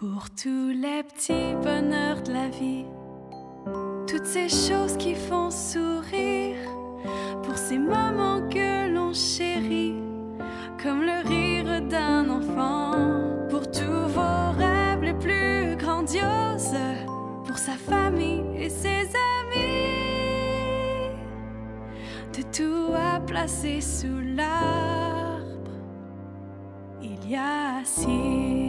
Pour tous les petits bonheurs de la vie, toutes ces choses qui font sourire, pour ces moments que l'on chérit, comme le rire d'un enfant, pour tous vos rêves les plus grandioses, pour sa famille et ses amis, de tout à placer sous l'arbre, il y a si